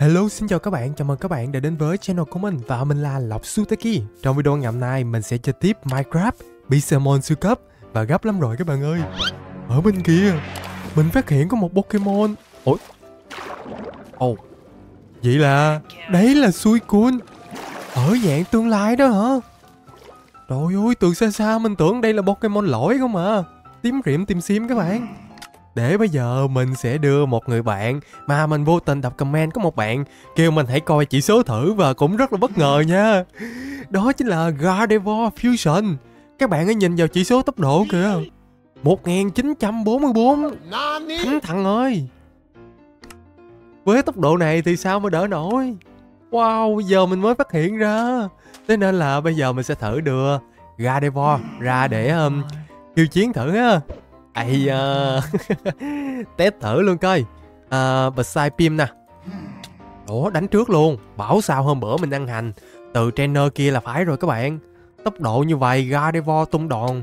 Hello, xin chào các bạn, chào mừng các bạn đã đến với channel của mình và mình là Lộc Suteki. Trong video ngày hôm nay mình sẽ chơi tiếp Minecraft, Pixelmon siêu cấp và gấp lắm rồi các bạn ơi. Ở bên kia, mình phát hiện có một Pokemon. Ủa? Ồ, vậy là đấy là Suicune ở dạng tương lai đó hả? Trời ơi, từ xa xa mình tưởng đây là Pokemon lỗi không à. Tím riệm tìm sim các bạn. Để bây giờ mình sẽ đưa một người bạn mà mình vô tình đọc comment có một bạn kêu mình hãy coi chỉ số thử và cũng rất là bất ngờ nha. Đó chính là Gardevoir Fusion. Các bạn hãy nhìn vào chỉ số tốc độ kìa. 1944 Thắng thằng ơi Với tốc độ này thì sao mà đỡ nổi Wow giờ mình mới phát hiện ra Thế nên là bây giờ mình sẽ thử đưa Gardevoir ra để um, khiêu chiến thử ha Ây uh, Test thử luôn coi. Uh, Beside Pim nè. Ủa đánh trước luôn. Bảo sao hôm bữa mình ăn hành. Từ trainer kia là phải rồi các bạn. Tốc độ như vậy Gardevoir tung đòn.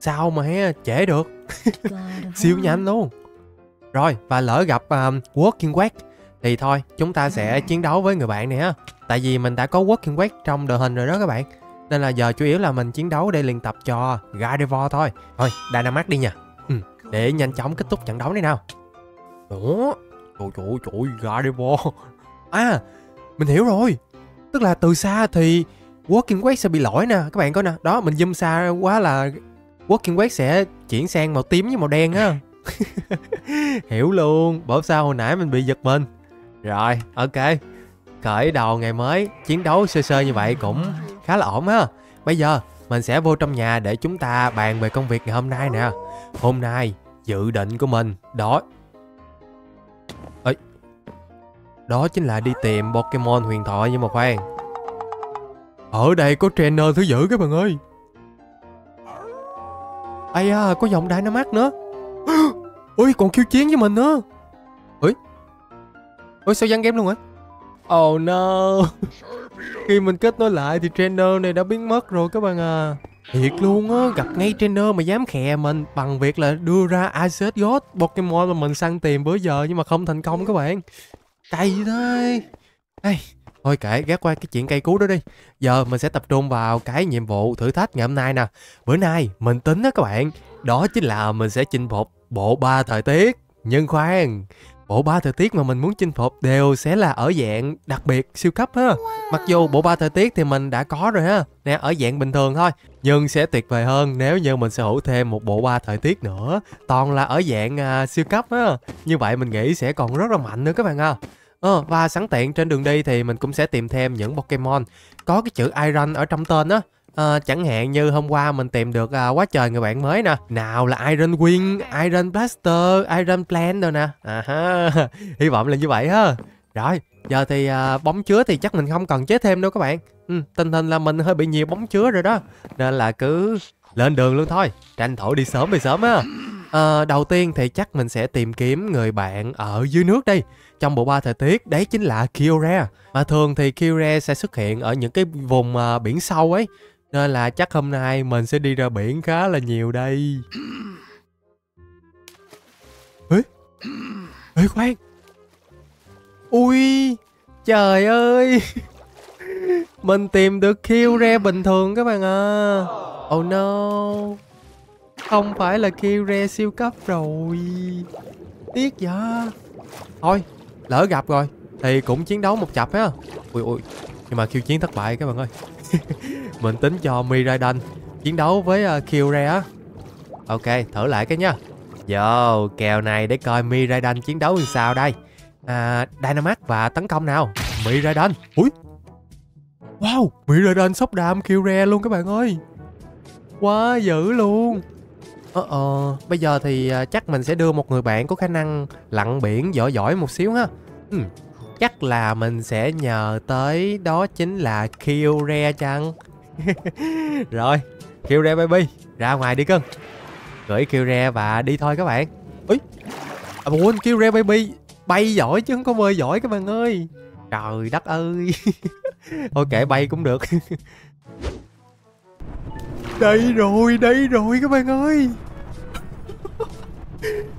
Sao mà he trễ được? Siêu nhanh luôn. Rồi và lỡ gặp um, Working Quest Thì thôi chúng ta sẽ chiến đấu với người bạn này ha. Tại vì mình đã có Working Quest trong đội hình rồi đó các bạn. Nên là giờ chủ yếu là mình chiến đấu để luyện tập cho Gardevoir thôi. Thôi Dynamax đi nha để nhanh chóng kết thúc trận đấu này nào. Ủa, Trời trời trời Gardevoir À mình hiểu rồi. Tức là từ xa thì Working Quest sẽ bị lỗi nè Các bạn coi nè. Đó mình zoom xa quá là Working Quest sẽ chuyển sang màu tím với màu đen á. Hiểu luôn. Bởi sao hồi nãy mình bị giật mình? Rồi ok. Khởi đầu ngày mới Chiến đấu sơ sơ như vậy cũng khá là ổn ha. Bây giờ mình sẽ vô trong nhà để chúng ta bàn về công việc ngày hôm nay nè. Hôm nay dự định của mình đó. Ê, Đó chính là đi tìm Pokemon huyền thoại nhưng mà khoan. Ở đây có trainer thứ dữ các bạn ơi. Ây à, có giọng Dynamax nữa. Ui, còn khiêu chiến với mình nữa. Ui Ui, sao dán game luôn hả? Oh no. Khi mình kết nối lại thì trainer này đã biến mất rồi các bạn à. Thiệt luôn á, gặp ngay trainer mà dám khè mình Bằng việc là đưa ra Ice God Pokemon mà mình săn tìm bữa giờ nhưng mà không thành công các bạn. Cay thôi Hey, Thôi kệ, ghé qua cái chuyện cây cú đó đi. Giờ mình sẽ tập trung vào cái nhiệm vụ thử thách ngày hôm nay nè. Bữa nay mình tính đó các bạn Đó chính là mình sẽ chinh phục bộ ba thời tiết. Nhưng khoan. Bộ ba thời tiết mà mình muốn chinh phục đều sẽ là ở dạng đặc biệt siêu cấp ha. Mặc dù bộ ba thời tiết thì mình đã có rồi ha. Nè ở dạng bình thường thôi Nhưng sẽ tuyệt vời hơn nếu như mình sở hữu thêm một bộ ba thời tiết nữa. Toàn là ở dạng uh, siêu cấp á Như vậy mình nghĩ sẽ còn rất là mạnh nữa các bạn à Ờ, và sẵn tiện trên đường đi thì mình cũng sẽ tìm thêm những Pokemon có cái chữ Iron ở trong tên á. À, chẳng hạn như hôm qua mình tìm được à, quá trời người bạn mới nè. Nào là Iron Wing, Iron Blaster, Iron Plant rồi nè. À, ha. Hy vọng là như vậy ha. Rồi, giờ thì à, bóng chứa thì chắc mình không cần chế thêm đâu các bạn. Ừ, Tình hình là mình hơi bị nhiều bóng chứa rồi đó. Nên là cứ lên đường luôn thôi. Tranh thủ đi sớm về sớm á à, Đầu tiên thì chắc mình sẽ tìm kiếm người bạn ở dưới nước đi trong bộ ba thời tiết đấy chính là Kyurem. Mà thường thì Kyurem sẽ xuất hiện ở những cái vùng uh, biển sâu ấy nên là chắc hôm nay mình sẽ đi ra biển khá là nhiều đây. Ê. Ê khoan. Ui trời ơi. Mình tìm được Kyurem bình thường các bạn à. Oh no. Không phải là Kyurem siêu cấp rồi. Tiếc vậy. Thôi lỡ gặp rồi thì cũng chiến đấu một chập á ui ui. Nhưng mà khiêu chiến thất bại các bạn ơi mình tính cho Miraidon chiến đấu với ờ, uh, Kyurem á. Ok thử lại cái nha Vô, kèo này để coi Miraidon chiến đấu như sao đây. À, Dynamax và tấn công nào? Miraidon ui wow Miraidon sốc đam Kyurem luôn các bạn ơi. Quá dữ luôn. Ờ ờ, bây giờ thì uh, chắc mình sẽ đưa một người bạn có khả năng lặn biển giỏi giỏi một xíu ha. Ừ, chắc là mình sẽ nhờ tới đó chính là Kyure chăng? Rồi, Kyure baby, ra ngoài đi cưng. Gửi Kyure và đi thôi các bạn. Úi, à, quên Kyure baby, bay giỏi chứ không có bơi giỏi các bạn ơi. Trời đất ơi. Thôi kệ bay cũng được. Đây rồi, đây rồi các bạn ơi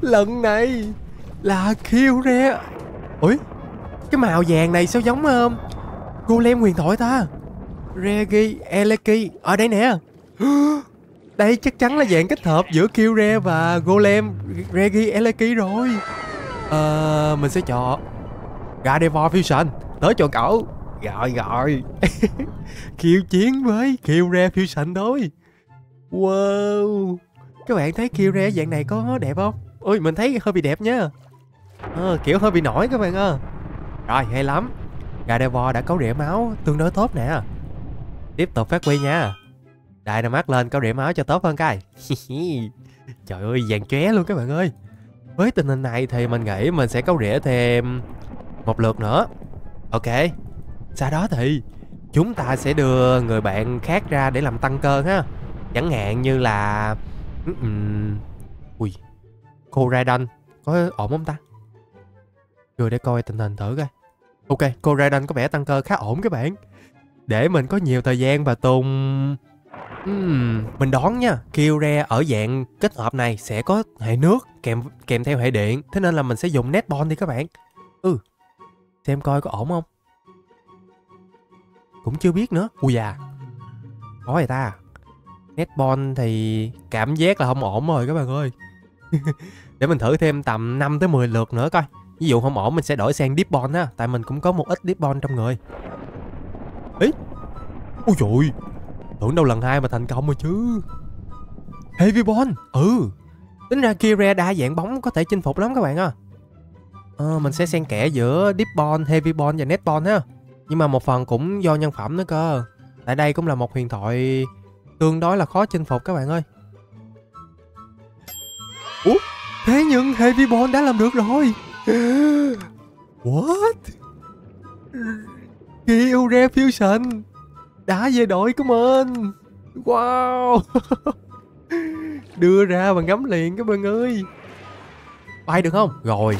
Lần này là Kyure Ui Cái màu vàng này sao giống uh, Golem huyền thoại ta Regi Eleki Ở đây nè. Đây chắc chắn là dạng kết hợp giữa Kyure và Golem. Regi Eleki rồi. Ờ Mình sẽ chọn Gardevoir Fusion. Tới chọn cậu. Gọi gọi. Khiêu chiến với Kyure Fusion thôi. Wow. Các bạn thấy Kyure dạng này có đẹp không? Ôi mình thấy hơi bị đẹp nha. À, Kiểu hơi bị nổi các bạn ơi. Rồi hay lắm. Gardevoir đã có rỉa máu tương đối tốt nè. Tiếp tục phát huy nha. Đại nằm mắt lên có rỉa máu cho tốt hơn cái. Trời ơi, vàng chóe luôn các bạn ơi. Với tình hình này thì mình nghĩ mình sẽ cấu rỉa thêm Một lượt nữa. Ok, Sau đó thì Chúng ta sẽ đưa người bạn khác ra để làm tăng cơ ha. Chẳng hạn như là Ui, Cô Raiden, Có ổn không ta? Rồi để coi tình hình thử coi. Ok, cô Raiden có vẻ tăng cơ khá ổn các bạn. Để mình có nhiều thời gian và tùng. Uhm, Mình đoán nha Kyure ở dạng kết hợp này sẽ có hệ nước kèm kèm theo hệ điện. Thế nên là mình sẽ dùng Netball đi các bạn. Ừ Xem coi có ổn không? Cũng chưa biết nữa. Ui da Có vậy ta. Netball thì cảm giác là không ổn rồi các bạn ơi. Để mình thử thêm tầm 5 tới 10 lượt nữa coi. Ví dụ không ổn mình sẽ đổi sang Deepbond á Tại mình cũng có một ít Deepbond trong người. Ý Ôi trời, Tưởng đâu lần hai mà thành công rồi chứ. Heavy Ball. Ừ. Tính ra Kira đa dạng bóng có thể chinh phục lắm các bạn à à Mình sẽ xen kẽ giữa deep Ball, heavy Ball và net Ball ha Nhưng mà một phần cũng do nhân phẩm nữa cơ. Tại đây cũng là một huyền thoại tương đối là khó chinh phục các bạn ơi. Ủa? Thế nhưng Heavy Ball đã làm được rồi. What? Kyure Fusion. Đã về đội của mình. Wow. Đưa ra và ngắm liền các bạn ơi. Bay được không? Rồi.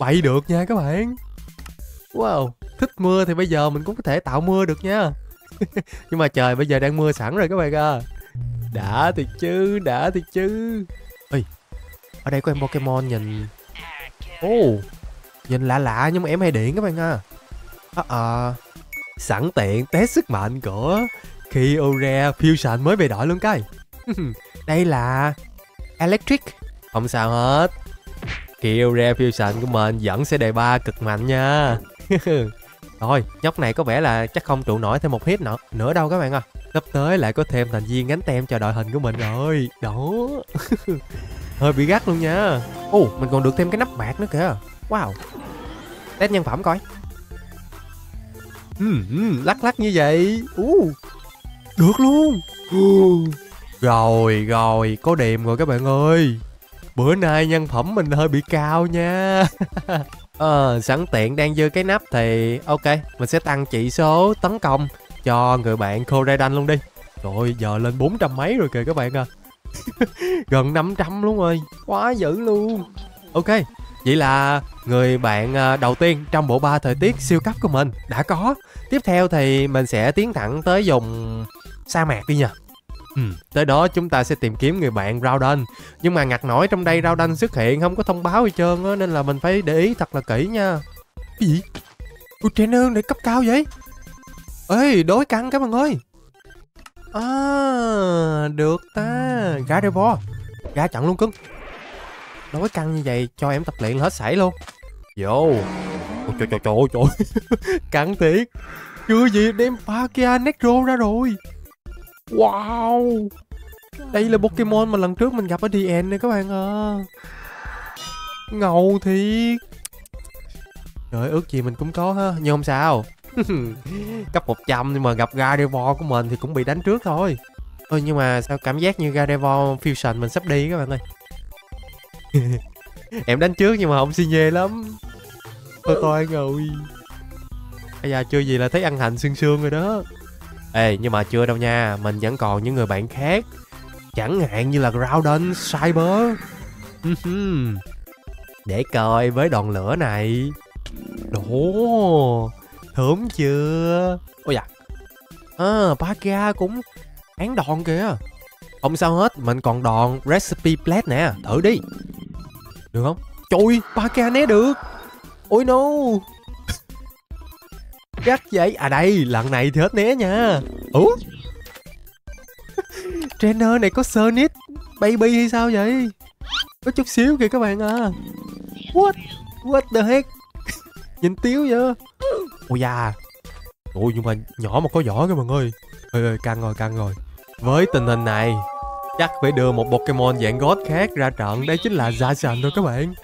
Bay được nha các bạn. Wow. Thích mưa thì bây giờ mình cũng có thể tạo mưa được nha. Nhưng mà trời bây giờ đang mưa sẵn rồi các bạn à. Đã thì chứ Đã thì chứ. Ê Ở đây có em Pokemon nhìn. Ồ. Oh, Nhìn lạ lạ nhưng mà em hay điện các bạn à. À à. Sẵn tiện test sức mạnh của Kyore Fusion mới về đội luôn cái Đây là Electric Không sao hết Kyore Fusion của mình vẫn sẽ đề ba cực mạnh nha Rồi, nhóc này có vẻ là chắc không trụ nổi thêm một hit nữa, nữa đâu các bạn à. Sắp tới lại có thêm thành viên gánh tem cho đội hình của mình rồi. Đó. Hơi bị gắt luôn nha. Ồ, oh, mình còn được thêm cái nắp bạc nữa kìa. Wow. Test nhân phẩm coi. Ừ, ừ, lắc lắc như vậy. Uh, được luôn. Uh. Rồi, rồi, có điểm rồi các bạn ơi. Bữa nay nhân phẩm mình hơi bị cao nha. Ờ, sẵn tiện đang dư cái nắp thì ok, mình sẽ tăng chỉ số tấn công cho người bạn Koredan luôn đi. Rồi giờ lên 400 mấy rồi kìa các bạn à. Gần 500 luôn rồi, quá dữ luôn. Ok, vậy là người bạn à, đầu tiên trong bộ ba thời tiết siêu cấp của mình đã có. Tiếp theo thì mình sẽ tiến thẳng tới dùng sa mạc đi nha. Ừ, tới đó chúng ta sẽ tìm kiếm người bạn Rowden. Nhưng mà ngặt nổi trong đây Rowden xuất hiện không có thông báo gì trơn á Nên là mình phải để ý thật là kỹ nha. Cái gì? Ủa trainer này cấp cao vậy? Ê đối căng các bạn ơi. À được ta. Gà Devor Gà chặn luôn cưng Đối căng như vậy cho em tập luyện hết sảy luôn. Vô trời trời trời trời Căng thiệt. Chưa gì đem Pakia Necro ra rồi. Wow. Đây là Pokemon mà lần trước mình gặp ở DN này các bạn à. Ngầu thiệt. Trời ước gì mình cũng có ha. Nhưng không sao. Cấp 100 nhưng mà gặp Gardevoir của mình thì cũng bị đánh trước thôi. Ôi nhưng mà sao cảm giác như Gardevoir Fusion mình sắp đi các bạn ơi. Em đánh trước nhưng mà không xi nhê lắm Tôi toan rồi. Bây giờ chưa gì là thấy ăn hành xương xương rồi đó. Ê nhưng mà chưa đâu nha Mình vẫn còn những người bạn khác. Chẳng hạn như là Groudon, Cyber. Để coi với đòn lửa này. Ồ Thơm chưa? Ôi dạ À Paga cũng án đòn kìa. Không sao hết Mình còn đòn Recipe Plate nè. Thử đi. Được không? Trời Paga né được Ôi, no. Gắt vậy. À đây, lần này thì hết né nha. Ủa? Trainer này có Sonic Baby hay sao vậy? Có chút xíu kìa các bạn à. What? What the heck? Nhìn tiếu vậy. Ôi da. Ôi, nhưng mà nhỏ mà có vỏ các bạn ơi Ê ơi căng rồi căng rồi. Với tình hình này, Chắc phải đưa một Pokemon dạng God khác ra trận. Đây chính là Zacian thôi các bạn.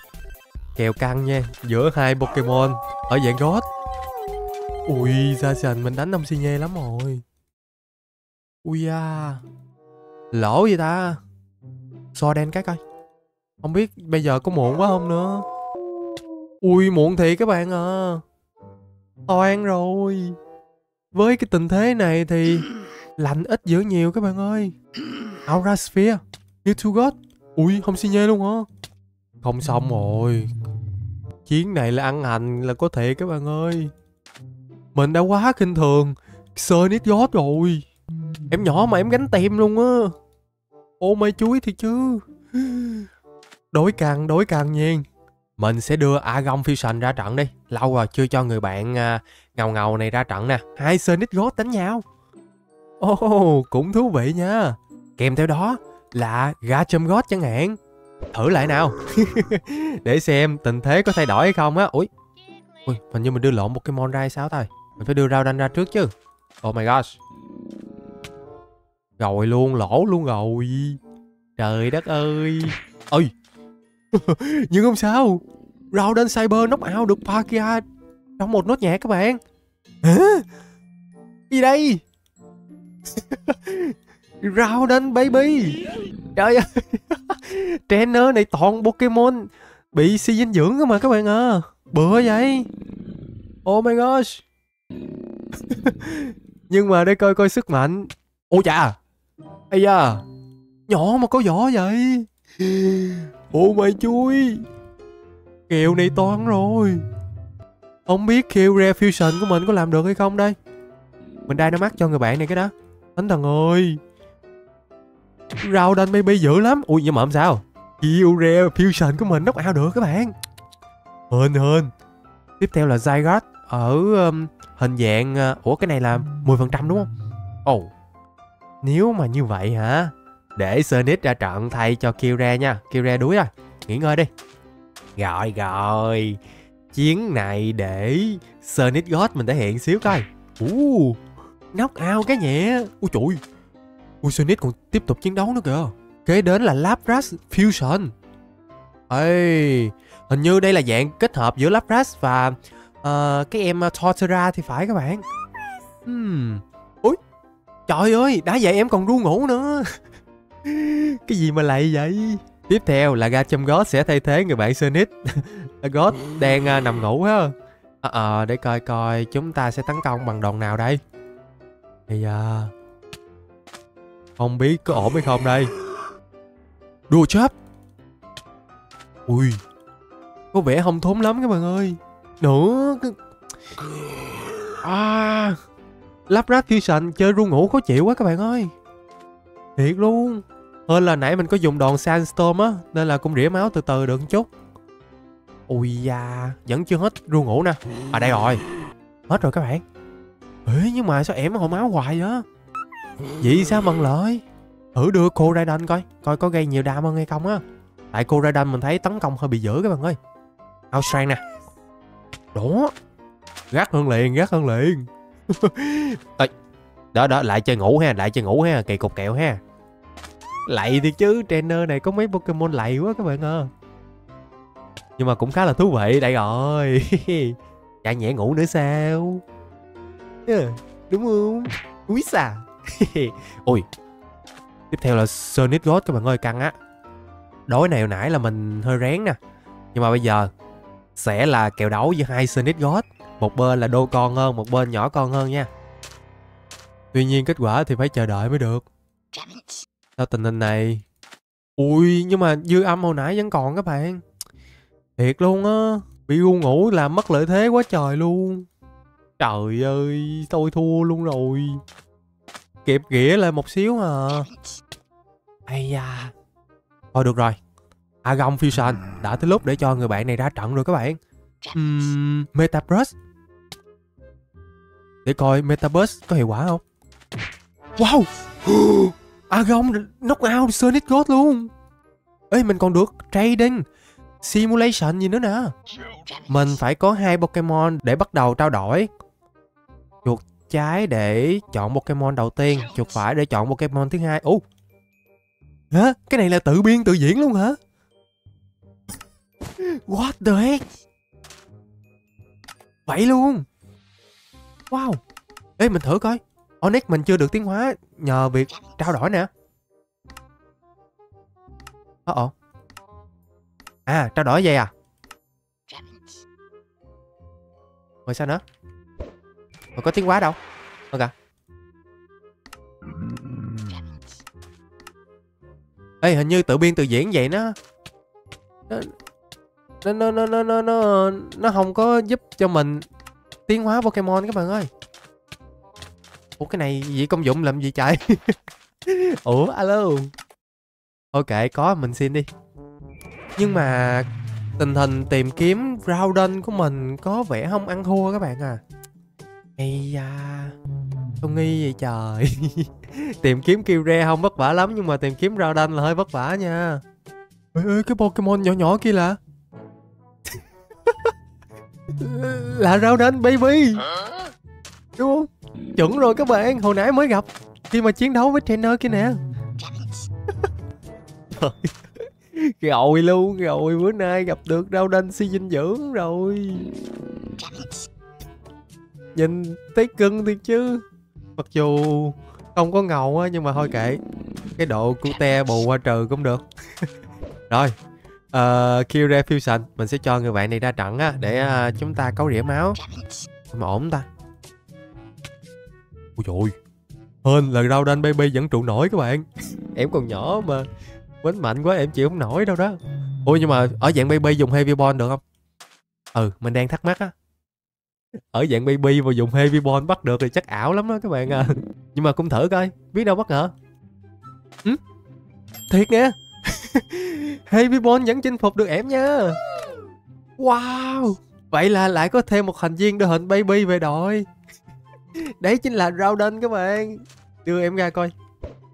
Kèo căng nha, Giữa hai Pokemon. Ở dạng God Ui Zacian mình đánh ông Sinye lắm rồi. Ui à Lỗ vậy ta. So đen cái coi. Không biết bây giờ có muộn quá không nữa. Ui, muộn thiệt các bạn à. Toan rồi. Với cái tình thế này thì Lạnh ít dữ nhiều các bạn ơi. Aura Sphere. Mewtwo God. Ui, không xin nhê luôn hả Không xong rồi. Chiến này là ăn hành là có thể các bạn ơi. Mình đã quá khinh thường. Sonic God rồi. Em nhỏ mà em gánh tem luôn á. Ô mày chuối thì chứ. Đối càng đối càng nhiên. Mình sẽ đưa Agon Fusion ra trận đi. Lâu rồi chưa cho người bạn à, ngầu ngầu này ra trận nè. Hai Sonic God đánh nhau. Ồ oh, cũng thú vị nha. Kèm theo đó là Gacham God chẳng hạn. Thử lại nào. Để xem tình thế có thay đổi hay không á. Ui Ui, hình như mình đưa lộn một cái mon ra hay sao thôi Mình phải đưa rau đanh ra trước chứ. Oh my gosh. Rồi luôn, lỗ luôn rồi. Trời đất ơi. Ơi Nhưng không sao. Rau đanh Cyber knock out được Pakia Trong một nốt nhạc các bạn. Hả? Gì đây? Rowden baby. Trời ơi. Trainer này toàn Pokemon Bị suy dinh dưỡng cơ mà các bạn à. Bữa vậy. Oh my gosh. Nhưng mà để coi coi sức mạnh. Ôi chà. Ây da. Nhỏ mà có vỏ vậy. Oh Ô mày chui Kèo này toán rồi. Không biết kêu Rare Fusion của mình có làm được hay không đây. Mình đai nó mắt cho người bạn này cái đó. Thánh thần ơi rau đanh baby dữ lắm. Ui nhưng mà không sao. Kill Rare Fusion của mình nóc ao được các bạn. Hên hên. Tiếp theo là Zygarde Ở um, hình dạng uh, Ủa cái này là 10% đúng không? Ồ. Oh. Nếu mà như vậy hả? Để Sonic ra trận thay cho Kira nha. Kira đuối rồi. Nghỉ ngơi đi. Rồi rồi. Chiến này để Sonic God mình thể hiện xíu coi. Uh, Knock out cái nhẹ. Ui trời Wilsonit còn tiếp tục chiến đấu nữa kìa. Kế đến là Lapras Fusion. Ê Hình như đây là dạng kết hợp giữa Lapras và uh, Cái em ờ, Torterra thì phải các bạn. Hmm. Ui Trời ơi đã vậy em còn ru ngủ nữa. Cái gì mà lại vậy? Tiếp theo là Gacham God sẽ thay thế người bạn Sonic God đang uh, nằm ngủ ha. Ờ à, à, để coi coi chúng ta sẽ tấn công bằng đòn nào đây. Bây giờ không biết có ổn hay không đây? Đùa chớp. Ui, Có vẻ không thốn lắm các bạn ơi. Nữa À Lapras Fusion chơi ru ngủ khó chịu quá các bạn ơi. Thiệt luôn. Hơn là nãy mình có dùng đòn Sandstorm á, Nên là cũng rỉa máu từ từ được một chút. Ui da, Vẫn chưa hết ru ngủ nè. À đây rồi. Hết rồi các bạn. Ê, nhưng mà sao em hồi máu hoài vậy? Vậy sao bằng lợi? Thử đưa cô ra đanh coi Coi có gây nhiều đam hơn hay không á. Tại cô ra đanh mình thấy tấn công hơi bị dữ các bạn ơi. Outstrike nè. Đó Gắt hơn liền gắt hơn liền. Ê, Đó đó lại chơi ngủ ha Lại chơi ngủ ha Kỳ cục kẹo ha. Lạy thì chứ Trainer này có mấy Pokemon lạy quá các bạn ơi. Nhưng mà cũng khá là thú vị Đây rồi. Chạy nhẹ ngủ nữa sao? Yeah, Đúng không? Úi xà. Ôi, Tiếp theo là Sonic God các bạn ơi, căng á. Đối này hồi nãy là mình hơi rén nè, Nhưng mà bây giờ Sẽ là kèo đấu giữa hai Sonic God, Một bên là đô con hơn, Một bên nhỏ con hơn nha. Tuy nhiên kết quả thì phải chờ đợi mới được. Sao tình hình này? Ui, nhưng mà dư âm hồi nãy vẫn còn các bạn. Thiệt luôn á, Bị ngu ngủ làm mất lợi thế quá trời luôn. Trời ơi, Tôi thua luôn rồi. Kịp ghĩa lại một xíu à. Ây da. Thôi được rồi. Agon Fusion đã tới lúc để cho người bạn này ra trận rồi các bạn. Uhm, Metapress Để coi Metaverse có hiệu quả không. Wow. Agon knock out Sonic God luôn. Ê mình còn được trading Simulation gì nữa nè. Mình phải có hai Pokemon để bắt đầu trao đổi. Chuột trái để chọn Pokemon đầu tiên, Chuột phải để chọn Pokemon thứ hai Ồ. Hả? Cái này là tự biên tự diễn luôn hả? What the heck? Vậy luôn Wow Ê, mình thử coi Onyx mình chưa được tiến hóa nhờ việc trao đổi nè Ồ ồ À trao đổi vậy à Rồi sao nữa mà có tiếng quá đâu. Ok Ê hình như tự biên tự diễn vậy nó Nó nó nó nó nó nó nó, không có giúp cho mình tiến hóa Pokemon các bạn ơi. Ủa cái này gì công dụng làm gì trời. Ủa alo. Ok có mình xin đi. Nhưng mà tình hình tìm kiếm Rowden của mình có vẻ không ăn thua các bạn à. Ây da. Tôi nghi vậy trời? Tìm kiếm Kyrie không vất vả lắm Nhưng mà tìm kiếm Rowden là hơi vất vả nha. Ê, ê cái Pokemon nhỏ nhỏ kia là? Là Rowden baby. Đúng không? Chuẩn rồi các bạn Hồi nãy mới gặp. Khi mà chiến đấu với trainer kia nè. Rồi luôn Rồi bữa nay gặp được rau đanh si dinh dưỡng rồi Nhìn thấy cưng thiệt chứ. Mặc dù không có ngầu á Nhưng mà thôi kệ. Cái độ cute bù qua trừ cũng được. Rồi ờ, uh, Kira Fusion Mình sẽ cho người bạn này ra trận á Để uh, chúng ta cấu rỉa máu. Mà ổn ta? Ôi dồi Hên là rau đanh baby vẫn trụ nổi các bạn. Em còn nhỏ mà. Quánh mạnh quá em chịu không nổi đâu đó. Ôi nhưng mà ở dạng baby dùng heavy ball được không? Ừ mình đang thắc mắc á. Ở dạng baby mà dùng heavy ball bắt được thì chắc ảo lắm đó các bạn à. Nhưng mà cũng thử coi, Biết đâu bất ngờ ừ? Thiệt nghe. Heavy ball vẫn chinh phục được em nha. Wow. Vậy là lại có thêm một thành viên đội hình baby về đội. Đấy chính là Rowden các bạn. Đưa em ra coi.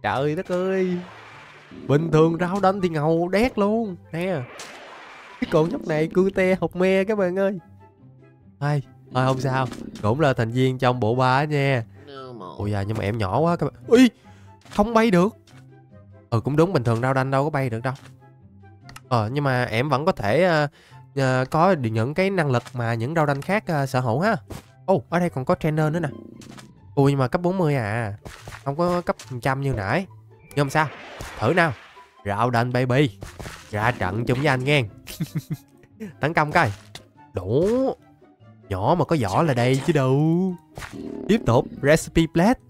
Trời đất ơi. Bình thường Rowden thì ngầu đét luôn. Nè. Cái con nhóc này cute, học me các bạn ơi. Thôi Thôi không sao. Cũng là thành viên trong bộ ba nha. Ôi da nhưng mà em nhỏ quá các bạn. Ui Không bay được. Ừ cũng đúng bình thường Rowden đâu có bay được đâu. Ờ nhưng mà em vẫn có thể uh, uh, có những cái năng lực mà những Rowden khác uh, sở hữu ha. Ồ, oh, ở đây còn có trainer nữa nè. Ui, nhưng mà cấp 40 à. Không có cấp trăm như nãy. Nhưng không sao? Thử nào. Rạo đành baby. Ra trận chung với anh nghe Tấn công coi. Đủ Nhỏ mà có vỏ là đây chứ đâu Tiếp tục Recipe Plate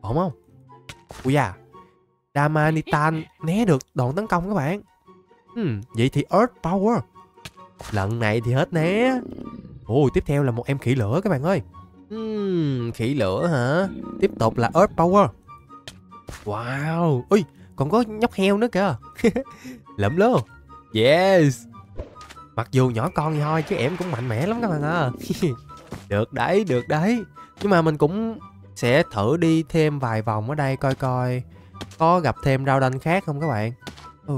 Ổn không Ui da Damanitan né được đòn tấn công các bạn hmm, Vậy thì Earth Power Lần này thì hết né Ồ, tiếp theo là một em khỉ lửa các bạn ơi. hmm, khỉ lửa hả? Tiếp tục là Earth Power. Wow, ui, còn có nhóc heo nữa kìa. Lẫm lô. Yes. Mặc dù nhỏ con thôi chứ em cũng mạnh mẽ lắm các bạn à. được đấy, được đấy. Nhưng mà mình cũng sẽ thử đi thêm vài vòng ở đây coi coi có gặp thêm rau đanh khác không các bạn. Ừ,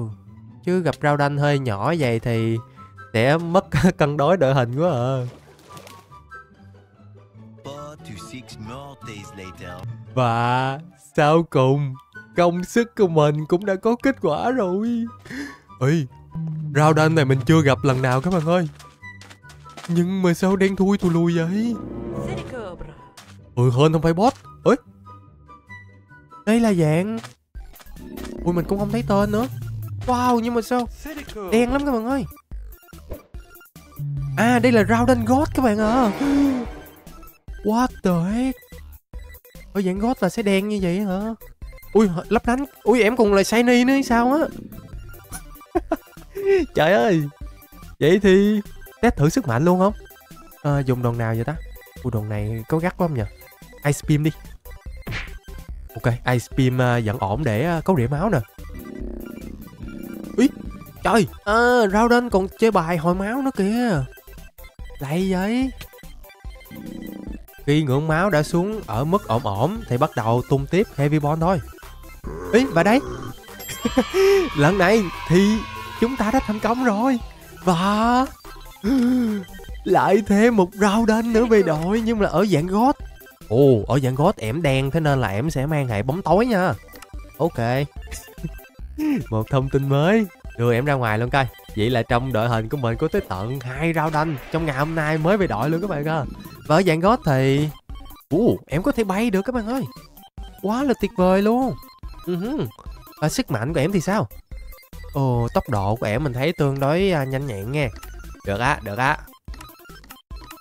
chứ gặp rau đanh hơi nhỏ vậy thì sẽ mất cân đối đội hình quá à. Và sau cùng công sức của mình cũng đã có kết quả rồi. Ê, rau này mình chưa gặp lần nào các bạn ơi. Nhưng mà sao đen thui thui lùi vậy? Ừ hơn không phải boss. Ơi. Đây là dạng. Ui, mình cũng không thấy tên nữa. Wow, nhưng mà sao? Đen lắm các bạn ơi. À đây là Rowden God các bạn à What the heck? Ở dạng God là sẽ đen như vậy hả? Ui, lấp lánh. Ui, em còn là shiny nữa sao á? Trời ơi! Vậy thì Test thử sức mạnh luôn không? À, Dùng đòn nào vậy ta? Ui đòn này có gắt quá không nhỉ Ice Beam đi. Ok Ice Beam uh, vẫn ổn để uh, cấu rỉa máu nè. Ý Trời! À, Rowden còn chơi bài hồi máu nữa kìa. Lại vậy. Khi ngưỡng máu đã xuống ở mức ổn ổn thì bắt đầu tung tiếp Heavy Ball thôi. Ý, và đấy. Lần này thì chúng ta đã thành công rồi. Và lại thêm một rau đanh nữa về đội nhưng mà ở dạng gót. Ồ, ở dạng gót em đen thế nên là em sẽ mang hệ bóng tối nha. Ok. một thông tin mới. Đưa em ra ngoài luôn coi. Vậy là trong đội hình của mình có tới tận hai rau đanh trong ngày hôm nay mới về đội luôn các bạn ạ Và ở dạng gót thì Ồ, em có thể bay được các bạn ơi Quá là tuyệt vời luôn uh-huh. Và Sức mạnh của em thì sao Ồ, tốc độ của em mình thấy tương đối uh, nhanh nhẹn nha Được á, được á.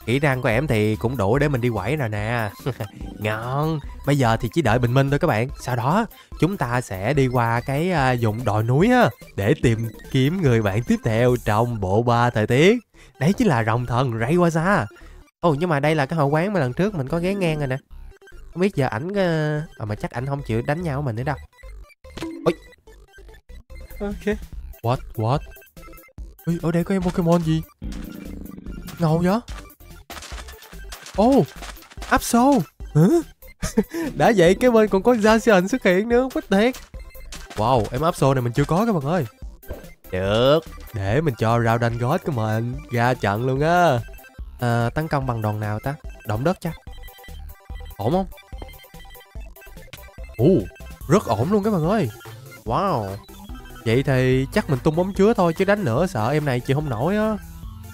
Kỹ năng của em thì cũng đủ để mình đi quẩy rồi nè. Ngon. Bây giờ thì chỉ đợi bình minh thôi các bạn. Sau đó chúng ta sẽ đi qua cái uh, vùng đồi núi á Để tìm kiếm người bạn tiếp theo trong bộ ba thời tiết. Đấy chính là rồng thần Rayquaza. Ồ nhưng mà đây là cái hội quán mà lần trước mình có ghé ngang rồi nè. Không biết giờ ảnh ờ, À mà chắc ảnh không chịu đánh nhau với mình nữa đâu. Ok. What what? Ê, ở đây có em Pokemon gì? Ngầu vậy? Ồ oh, Absol Hả? Đã vậy cái bên còn có Zacian xuất hiện nữa What the heck? Wow em Absol này mình chưa có các bạn ơi. Được. Để mình cho Rowdan God của mình ra trận luôn á. À, tấn công bằng đòn nào ta? Động đất chắc. Ổn không? Ồ rất ổn luôn các bạn ơi. Wow vậy thì chắc mình tung bóng chứa thôi chứ đánh nữa sợ em này chịu không nổi á.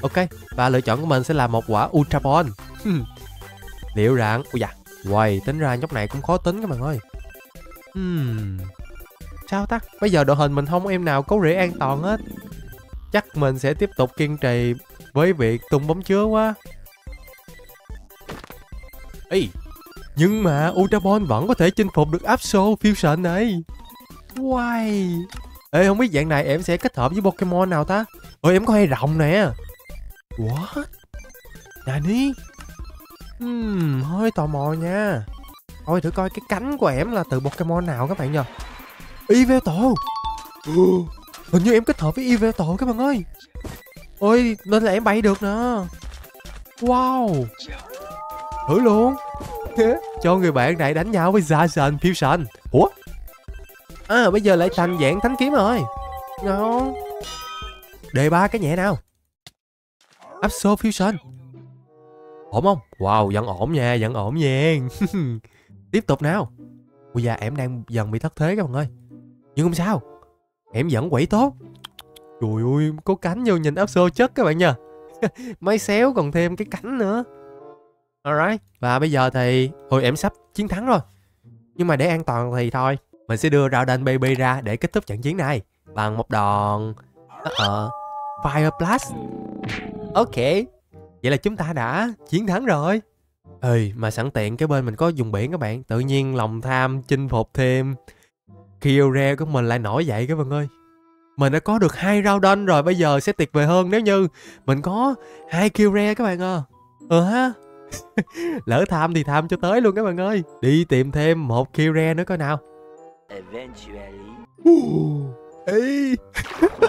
Ok và lựa chọn của mình sẽ là một quả ultra ball. Liệu rằng ui dạ, quầy tính ra nhóc này cũng khó tính các bạn ơi. Hmm. sao ta? Bây giờ đội hình mình không em nào có rễ an toàn hết. Chắc mình sẽ tiếp tục kiên trì với việc tung bóng chứa quá. Ê, nhưng mà Ultra Ball vẫn có thể chinh phục được Absol Fusion này. Wow Ê không biết dạng này em sẽ kết hợp với Pokemon nào ta? Ôi em có hai rồng nè What? Nani Hmm, hơi tò mò nha. Thôi thử coi cái cánh của em là từ Pokemon nào các bạn nhờ. Yveltal Hình như em kết hợp với Yveltal các bạn ơi. Ôi, nên là em bay được nè. Wow! Thử luôn. Cho người bạn này đánh nhau với Zazen Fusion. Ủa? À bây giờ lại thành dạng thánh kiếm rồi. Ngon Đề ba cái nhẹ nào. Absol Fusion. Ổn không? Wow, vẫn ổn nha, vẫn ổn nha. Tiếp tục nào. Ui da, em đang dần bị thất thế các bạn ơi. Nhưng không sao. Em vẫn quẩy tốt. Trời ơi, có cánh vô nhìn áp chất các bạn nha. Máy xéo còn thêm cái cánh nữa. Alright, và bây giờ thì hồi em sắp chiến thắng rồi. Nhưng mà để an toàn thì thôi, mình sẽ đưa Rowden Baby ra để kết thúc trận chiến này bằng một đòn uh, Fire Blast. Ok, vậy là chúng ta đã chiến thắng rồi. ừ mà sẵn tiện cái bên mình có dùng biển các bạn, tự nhiên lòng tham chinh phục thêm. Kyore của mình lại nổi dậy các bạn ơi. Mình đã có được hai rau rồi bây giờ sẽ tuyệt vời hơn nếu như mình có hai kill các bạn à. Ừ ha. Lỡ tham thì tham cho tới luôn các bạn ơi. Đi tìm thêm một kill nữa coi nào. Ê.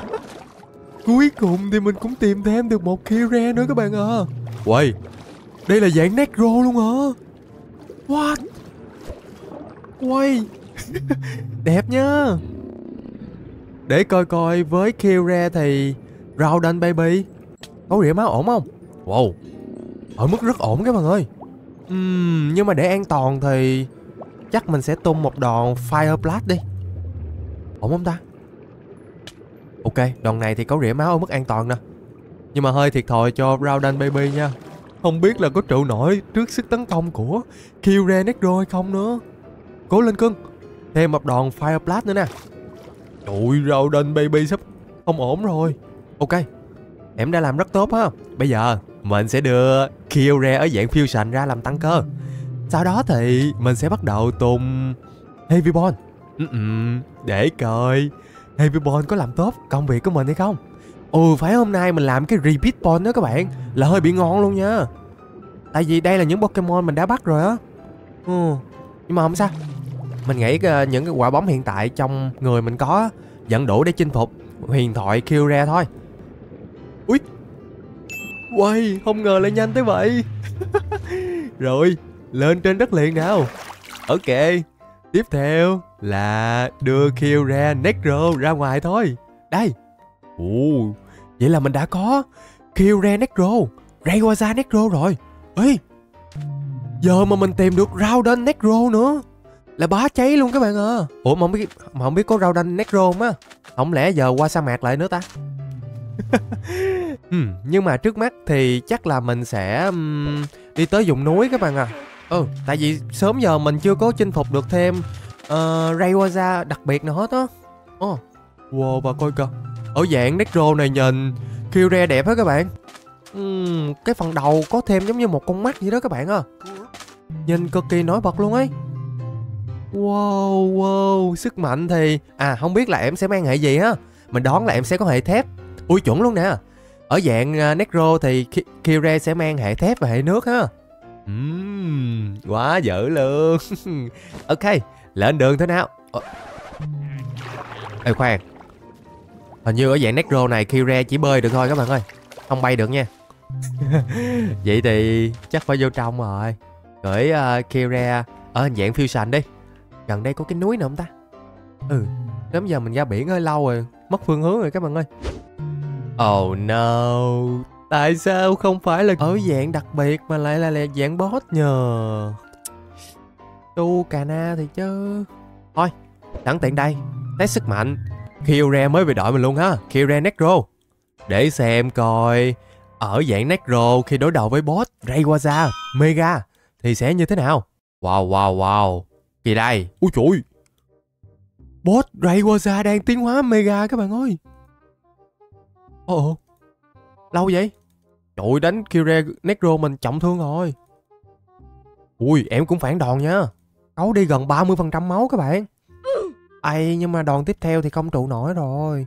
Cuối cùng thì mình cũng tìm thêm được một Kira nữa các bạn à. Quay Đây là dạng necro luôn hả? What? Quay Đẹp nha. Để coi coi với Kira thì Rowden Baby. Có rỉa máu ổn không? Wow Ở mức rất ổn các bạn ơi. Uhm, Nhưng mà để an toàn thì Chắc mình sẽ tung một đòn Fire Blast đi. Ổn không ta? Ok, đòn này thì có rỉa máu ở mức an toàn nè. Nhưng mà hơi thiệt thòi cho Raudan Baby nha. Không biết là có trụ nổi trước sức tấn công của Kira Necro hay không nữa. Cố lên cưng Thêm một đòn Fire Blast nữa nè. Trời Raudan baby sắp không ổn rồi. Ok Em đã làm rất tốt ha. Bây giờ mình sẽ đưa Kyure ở dạng fusion ra làm tăng cơ. Sau đó thì mình sẽ bắt đầu tung Heavy Ball. Để coi Heavy Ball có làm tốt công việc của mình hay không. Ừ phải hôm nay mình làm cái repeat ball đó các bạn. Là hơi bị ngon luôn nha. Tại vì đây là những Pokemon mình đã bắt rồi á. Ừ Nhưng mà không sao. Mình nghĩ uh, những cái quả bóng hiện tại trong người mình có vẫn đủ để chinh phục. Huyền thoại Kyria thôi. Ui Quay, không ngờ lại nhanh tới vậy. Rồi, lên trên đất liền nào. Ok, tiếp theo là đưa Kira Necro ra ngoài thôi. Đây. Ồ, vậy là mình đã có Kira Necro, Rayquaza Necro rồi. Ê, giờ mà mình tìm được Rowden Necro nữa là bá cháy luôn các bạn à. Ủa mà không biết mà không biết có Rowden Necro không á? Không lẽ giờ qua sa mạc lại nữa ta? ừ, nhưng mà trước mắt thì chắc là mình sẽ um, đi tới vùng núi các bạn à. Ừ, tại vì sớm giờ mình chưa có chinh phục được thêm uh, Rayquaza đặc biệt nào hết á. Ồ, oh, wow và coi kìa. Ở dạng Necro này nhìn Kyrie đẹp hết các bạn. Uhm, cái phần đầu có thêm giống như một con mắt gì đó các bạn à. Nhìn cực kỳ nổi bật luôn ấy. Wow, wow, sức mạnh thì... À, không biết là em sẽ mang hệ gì ha. Mình đoán là em sẽ có hệ thép. Ui, chuẩn luôn nè. Ở dạng uh, Necro thì Kire sẽ mang hệ thép và hệ nước ha. Uhm, quá dở luôn. ok, lên đường thế nào. Ờ. Ê khoan. Hình như ở dạng Necro này Kire chỉ bơi được thôi các bạn ơi. Không bay được nha. Vậy thì chắc phải vô trong rồi. Gửi ờ, uh, Kire ở ờ, dạng fusion đi. Gần đây có cái núi nào không ta? Ừ, đến giờ mình ra biển hơi lâu rồi, mất phương hướng rồi các bạn ơi. Oh no, tại sao không phải là ở dạng đặc biệt mà lại là, là dạng boss nhờ? Tu cà na thì chứ. Thôi, sẵn tiện đây, test sức mạnh. Kyure mới về đội mình luôn ha, Kyure Necro. Để xem coi ở dạng Necro khi đối đầu với boss Rayquaza, Mega thì sẽ như thế nào. Wow wow wow, gì đây? Ui trời Boss Rayquaza đang tiến hóa Mega các bạn ơi Ồ Lâu vậy? Trời đánh Kire Necro mình trọng thương rồi. Ui, em cũng phản đòn nha. Cấu đi gần 30% máu các bạn. Ây, nhưng mà đòn tiếp theo thì không trụ nổi rồi.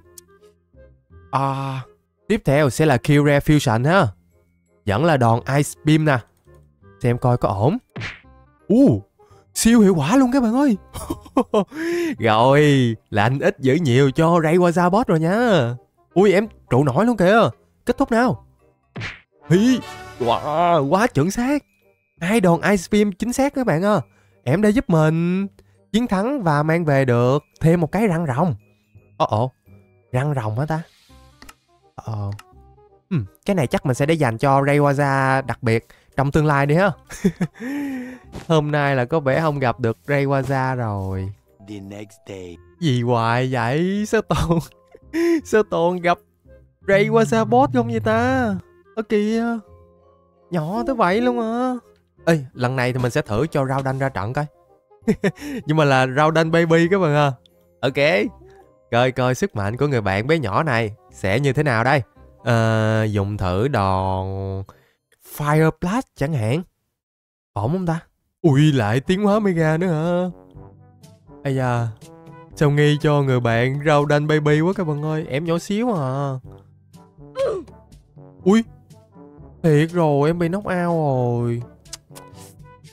À Tiếp theo sẽ là Kire Fusion ha. Vẫn là đòn Ice Beam nè. Xem coi có ổn. Uh Siêu hiệu quả luôn các bạn ơi. Rồi, Là anh ít giữ nhiều cho Rayquaza boss rồi nha. Ui, em trụ nổi luôn kìa. Kết thúc nào. Hi Wow quá chuẩn xác Hai đòn Ice Beam chính xác các bạn ơi Em đã giúp mình Chiến thắng và mang về được Thêm một cái răng rồng Ồ ồ Răng rồng hả ta Ờ ừ, Cái này chắc mình sẽ để dành cho Rayquaza đặc biệt Trong tương lai đi ha Hôm nay là có vẻ không gặp được Rayquaza rồi. The next day. Gì hoài vậy? Sao toàn Sao toàn gặp Rayquaza boss không vậy ta? Ở kìa. Nhỏ tới vậy luôn à. Ê, lần này thì mình sẽ thử cho rau đanh ra trận coi. Nhưng mà là rau đanh baby các bạn à. Ok. Coi coi sức mạnh của người bạn bé nhỏ này sẽ như thế nào đây. À, dùng thử đòn Fire Blast chẳng hạn. Ổn không ta? Ui lại tiến hóa mega nữa hả Ây da Sao nghi cho người bạn rau đanh baby quá các bạn ơi Em nhỏ xíu à Ui Thiệt rồi, em bị knock out rồi.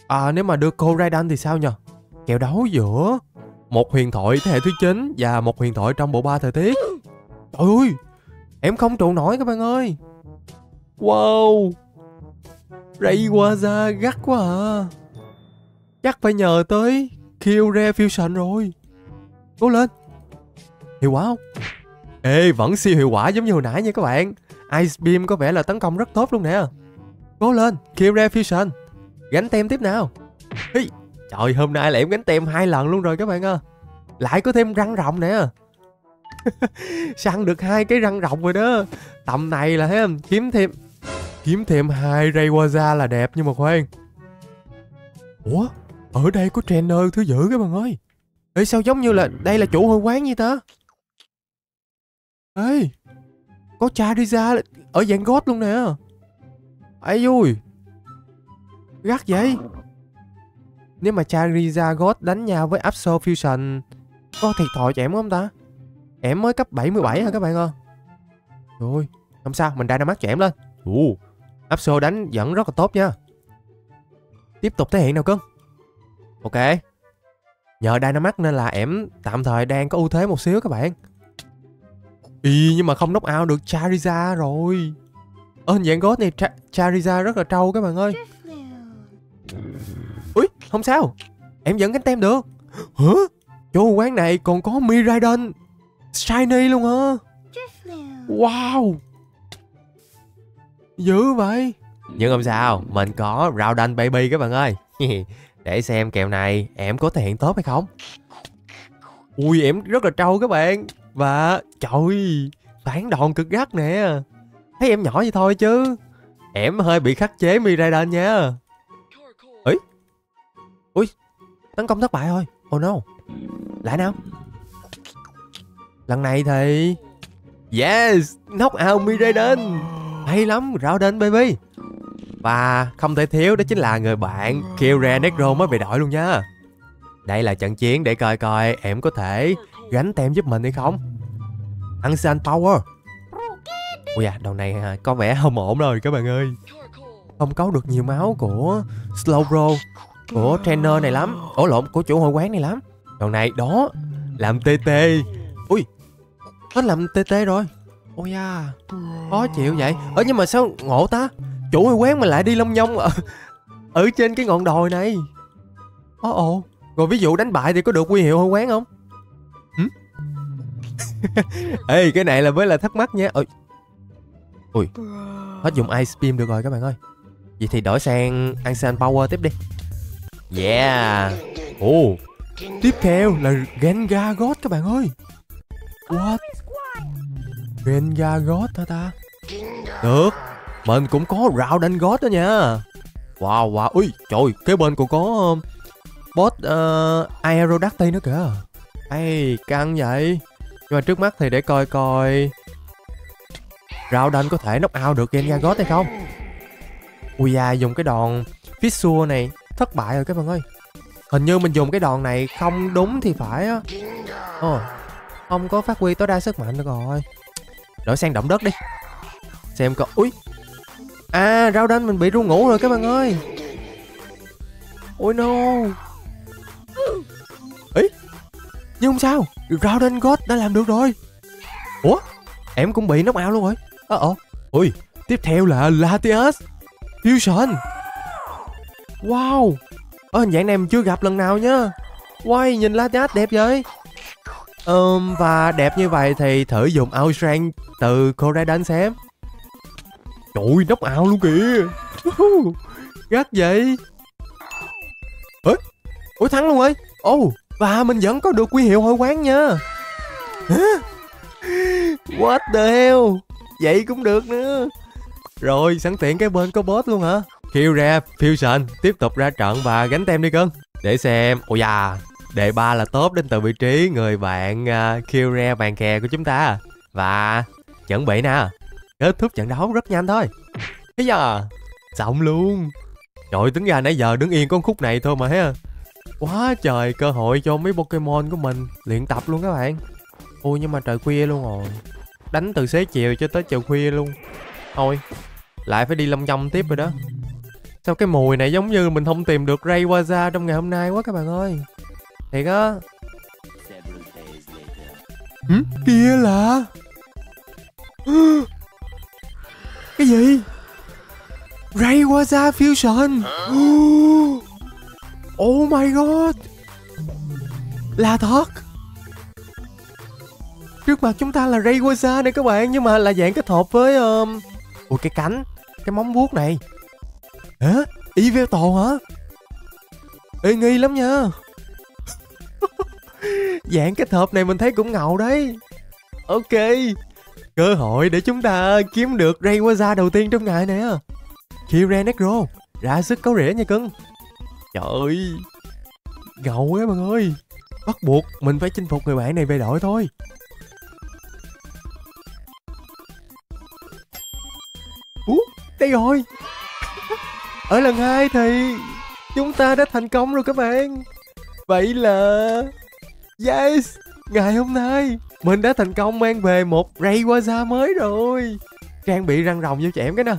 À nếu mà đưa cô Raiden thì sao nhờ? Kẹo đấu giữa. Một huyền thoại thế hệ thứ 9 Và một huyền thoại trong bộ ba thời tiết. Trời ơi, Em không trụ nổi các bạn ơi. Wow Rayquaza gắt quá à. Chắc phải nhờ tới Kyure Fusion rồi. Cố lên. Hiệu quả không? Ê, vẫn siêu hiệu quả giống như hồi nãy nha các bạn. Ice Beam có vẻ là tấn công rất tốt luôn nè. Cố lên Kyure Fusion Gánh tem tiếp nào. Hi. Trời, hôm nay là em gánh tem hai lần luôn rồi các bạn ơi. Lại có thêm răng rộng nè. Săn được hai cái răng rộng rồi đó. Tầm này là thấy không Kiếm thêm Kiếm thêm hai Rayquaza là đẹp nhưng mà khoan. Ủa, ở đây có trainer thứ dữ các bạn ơi. Ê, sao giống như là đây là chủ hội quán vậy ta? Ê. Có Charizard ở dạng gót luôn nè. Ấy vui Gắt vậy. Nếu mà Charizard gót đánh nhau với Absol Fusion Có thiệt thòi cho em không ta? Em mới cấp 77 hả các bạn ơi? Rồi Không sao mình mắt cho em lên. Ồ. Absol đánh vẫn rất là tốt nha. Tiếp tục thể hiện nào cưng. Ok. Nhờ Dynamax nên là em tạm thời đang có ưu thế một xíu các bạn. Ý nhưng mà không knock out được. Charizard rồi. Ơ dạng ghost này Cha Charizard rất là trâu các bạn ơi. không sao. Em vẫn gánh tem được. Hả? Chỗ quán này còn có Miraidon Shiny luôn hả? Wow. Dữ vậy. Nhưng không sao Mình có Rowden Baby các bạn ơi. Để xem kèo này em có thể hiện tốt hay không. Ui em rất là trâu các bạn và, trời, Phản đòn cực gắt nè. Thấy em nhỏ vậy thôi chứ. Em hơi bị khắc chế Miraidon nha. Ấy Ui, Tấn công thất bại thôi. Oh no. Lại nào. Lần này thì, Yes, Knock out Miraidon Hay lắm Rowden baby. Và không thể thiếu đó chính là người bạn Kira Necro mới về đội luôn nha. Đây là trận chiến để coi coi em có thể gánh tem giúp mình hay không? Unseen Power. Ui à, đầu này à, có vẻ không ổn rồi các bạn ơi. Không có được nhiều máu của Slowbro Của trainer này lắm. Ủa lộn, của chủ hội quán này lắm. Đầu này, đó Làm TT Ui Hết làm TT rồi. Ôi da Khó chịu vậy. Ở nhưng mà sao ngộ ta? Chủ hội quán mà lại đi lông nhông ở, ở trên cái ngọn đồi này. Ồ ồ Rồi ví dụ đánh bại thì có được quy hiệu hội quán không? Ê cái này là mới là thắc mắc nha Ôi. Ui Hết dùng Ice Beam được rồi các bạn ơi. Vậy thì đổi sang Ansan Power tiếp đi. Yeah. Ồ. Tiếp theo là Gengar God các bạn ơi. What? Gengar God hả ta? Được. Mình cũng có Rowden God đó nha. Wow wow. Ui trời Kế bên còn có um, Boss uh, ờ, Aerodacty nữa kìa. Ê căng vậy. Nhưng mà trước mắt thì để coi coi. Rowden có thể knock out được Gengar God hay không? Ui da, dùng cái đòn Fissure này thất bại rồi các bạn ơi. Hình như mình dùng cái đòn này không đúng thì phải á. Ồ, Không có phát huy tối đa sức mạnh được rồi. Đổi sang động đất đi. Xem coi. Ui À Rowden mình bị ru ngủ rồi các bạn ơi. Ôi no. Ý nhưng không sao Rowden God đã làm được rồi. Ủa? Em cũng bị knock out luôn rồi. À, ờ. Ồ Ui Tiếp theo là Latias Fusion. Wow. Ờ, hình dạng này mình chưa gặp lần nào nhá Wow nhìn Latias đẹp vậy. Um, Và đẹp như vậy thì thử dùng Outrank từ Coradan xem. Trời ơi knock out luôn kìa. Gắt vậy. Ê Ủa thắng luôn ơi Ồ. oh, và mình vẫn có được quy hiệu hội quán nha. What the hell? Vậy cũng được nữa. Rồi sẵn tiện cái bên có boss luôn hả? Kira Fusion tiếp tục ra trận và gánh tem đi cưng. Để xem ôi da Đề ba là tốt đến từ vị trí người bạn uh, Ra bàn kè của chúng ta. Và chuẩn bị nè. Kết thúc trận đấu rất nhanh thôi. Bây giờ Xong luôn. Trời tính ra nãy giờ đứng yên con khúc này thôi mà ha Quá trời cơ hội cho mấy Pokemon của mình. Luyện tập luôn các bạn. Ôi nhưng mà trời khuya luôn rồi. Đánh từ xế chiều cho tới chiều khuya luôn. Thôi Lại phải đi lông nhông tiếp rồi đó. Sao cái mùi này giống như mình không tìm được Rayquaza trong ngày hôm nay quá các bạn ơi. Thiệt á. Hử? Kia là? Cái gì? Rayquaza Fusion Oh my god. Là thật. Trước mặt chúng ta là Rayquaza này các bạn, Nhưng mà là dạng kết hợp với um... Ui cái cánh, Cái móng vuốt này. Hả? Yveltal hả? Ê, nghi lắm nha. Dạng kết hợp này mình thấy cũng ngầu đấy. Ok, Cơ hội để chúng ta kiếm được Rayquaza đầu tiên trong ngày nè. Kira Necro Ra sức cấu rễ nha cưng. Trời ơi. Ngầu ấy bạn ơi. Bắt buộc mình phải chinh phục người bạn này về đội thôi. Ủa đây rồi. Ở lần hai thì Chúng ta đã thành công rồi các bạn. Vậy là, Yes, Ngày hôm nay Mình đã thành công mang về một Rayquaza mới rồi. Trang bị răng rồng vô chẻm em cái nè.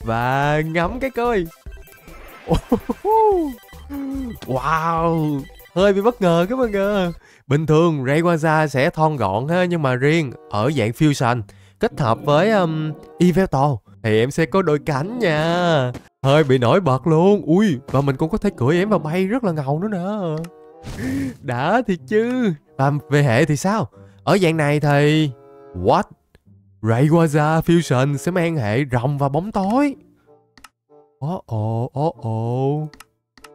Và ngắm cái coi. Wow Hơi bị bất ngờ các bạn ạ. Bình thường Rayquaza sẽ thon gọn ha Nhưng mà riêng ở dạng Fusion Kết hợp với um, Yveltal Thì em sẽ có đôi cánh nha. Hơi bị nổi bật luôn. Ui và mình cũng có thể cưỡi em và bay rất là ngầu nữa nè. Đã thì chứ. Và về hệ thì sao? Ở dạng này thì what? Rayquaza Fusion sẽ mang hệ rồng và bóng tối. Ồ ồ ồ ồ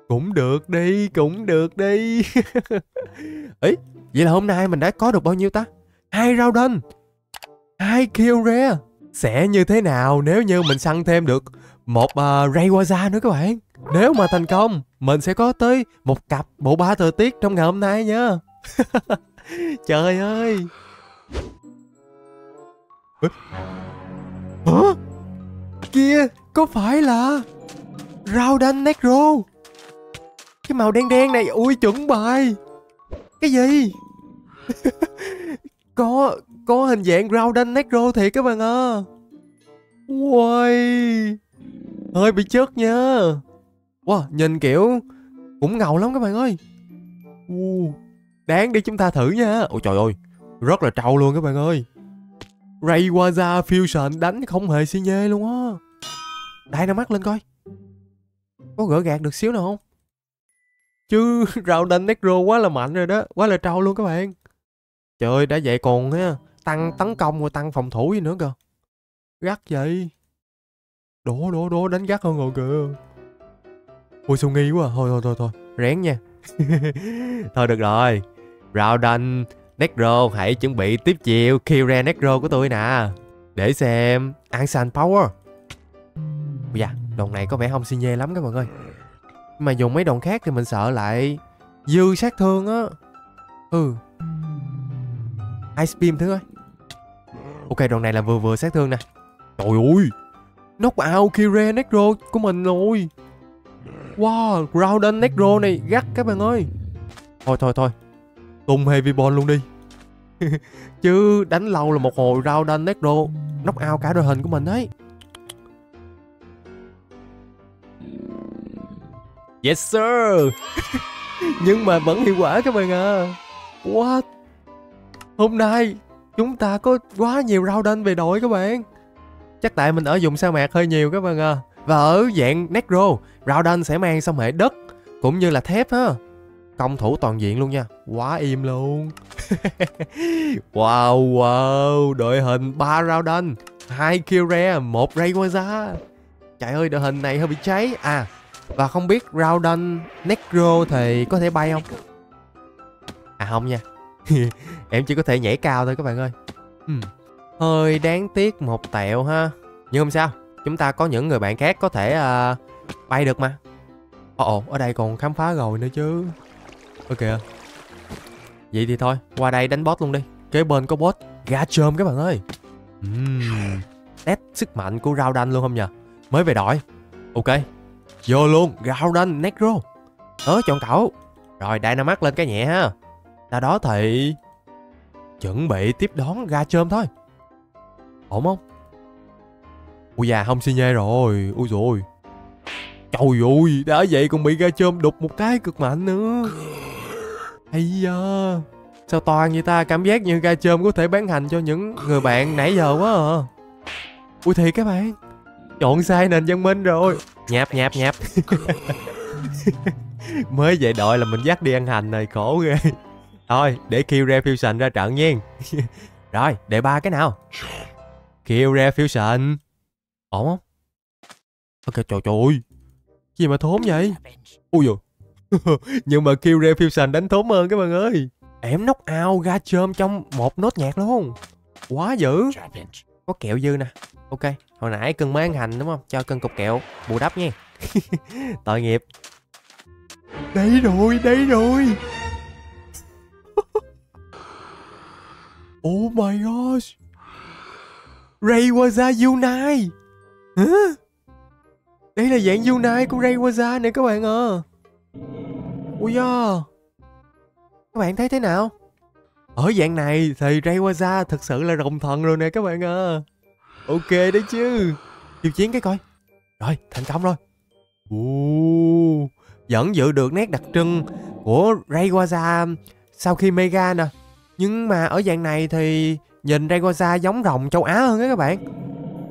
cũng được đi cũng được đi. Ấy vậy là hôm nay mình đã có được bao nhiêu ta? Hai rau đen, hai kill rare sẽ như thế nào nếu như mình săn thêm được một à, uh, Rayquaza nữa các bạn? Nếu mà thành công mình sẽ có tới một cặp bộ ba thời tiết trong ngày hôm nay nha. Trời ơi. Hả? Kia có phải là rau đanh necro? Cái màu đen đen này. Ui chuẩn bài. Cái gì? Có có hình dạng rau necro thiệt các bạn à Uầy. Hơi bị chất nha. Wow nhìn kiểu Cũng ngầu lắm các bạn ơi. Uh, Đáng để chúng ta thử nha. Ôi trời ơi Rất là trâu luôn các bạn ơi. Rayquaza Fusion đánh không hề xi nhê luôn á. Đại nó mắt lên coi. Có gỡ gạt được xíu nào không? Chứ rau đanh necro quá là mạnh rồi đó, Quá là trâu luôn các bạn. Trời ơi, đã vậy còn ha Tăng tấn công rồi tăng phòng thủ gì nữa cơ? Gắt vậy. Đổ đổ đổ đánh gắt hơn rồi kìa. Ôi sao nghi quá. Thôi thôi thôi thôi. Rén nha. Thôi được rồi. Rowden Necro, hãy chuẩn bị tiếp chiều Kira Necro của tôi nè. Để xem. Ansan Power. Dạ Đòn này có vẻ không xi nhê lắm các bạn ơi. Mà dùng mấy đòn khác thì mình sợ lại Dư sát thương á. Ừ. Ice Beam thứ ơi. Ok đòn này là vừa vừa sát thương nè. Trời ơi. Knock out Kira Necro của mình rồi. Wow grounded Necro này, gắt các bạn ơi. Thôi thôi thôi. Tung Heavy Ball luôn đi. Chứ đánh lâu là một hồi Groudon Necro Knock out cả đội hình của mình đấy. Yes, sir. Nhưng mà vẫn hiệu quả các bạn à What? Hôm nay Chúng ta có quá nhiều rau đen về đội các bạn. Chắc tại mình ở vùng sa mạc hơi nhiều các bạn à Và ở dạng Necro Rau đen sẽ mang xong hệ đất, Cũng như là thép ha Công thủ toàn diện luôn nha. Quá im luôn. Wow wow. Đội hình 3 Groudon 2 Killrare 1 Rayquaza. Trời ơi, đội hình này hơi bị cháy. À và không biết Groudon Necro thì có thể bay không? À không nha. Em chỉ có thể nhảy cao thôi các bạn ơi. Uhm. Hơi đáng tiếc một tẹo ha. Nhưng không sao. Chúng ta có những người bạn khác có thể uh, bay được mà. Ồ, ở đây còn khám phá rồi nữa chứ. Ok Vậy thì thôi, qua đây đánh boss luôn đi. Kế bên có boss gà chôm các bạn ơi. Uhm, Test sức mạnh của Raudan luôn không nhờ? Mới về đội Ok Vô luôn, Raudan Necro. Tớ chọn cậu. Rồi Dynamax lên cái nhẹ ha. Sau đó thì Chuẩn bị tiếp đón gà chôm thôi. Ổn không? Ui già không xi nhê rồi. Ui rồi Trời ơi đã vậy còn bị ga chôm đục một cái cực mạnh nữa. Hay da. Sao toàn vậy ta Cảm giác như ga chôm có thể bán hành cho những người bạn nãy giờ quá à. Ui thiệt các bạn. Chọn sai nền văn minh rồi. Nhạp nhạp nhạp Mới về đội là mình dắt đi ăn hành này khổ ghê. Thôi để Kill Rare Fusion ra trận nha. Rồi để ba cái nào? Kill Rare Fusion. Ổn không? Ok trời trời ơi. Gì mà thốn vậy? Ui dồi. Nhưng mà Kill Rare Fusion đánh thốn hơn các bạn ơi. Em knock out ga chôm trong một nốt nhạc luôn. Quá dữ có kẹo dư nè. Ok, Hồi nãy cần mới ăn hành đúng không? Cho cân cục kẹo. Bù đắp nha. Tội nghiệp. Đây rồi đây rồi. Oh my gosh. Rayquaza Unite. Hả? Đây là dạng Unite của Rayquaza nè các bạn à. Ui da. Các bạn thấy thế nào? Ở dạng này thì Rayquaza thực sự là rồng thần rồi nè các bạn à. Ok đấy chứ. Khiêu chiến cái coi. Rồi thành công rồi. Ồ, Vẫn giữ được nét đặc trưng của Rayquaza sau khi Mega nè. Nhưng mà ở dạng này thì nhìn Rayquaza giống rồng châu Á hơn á các bạn.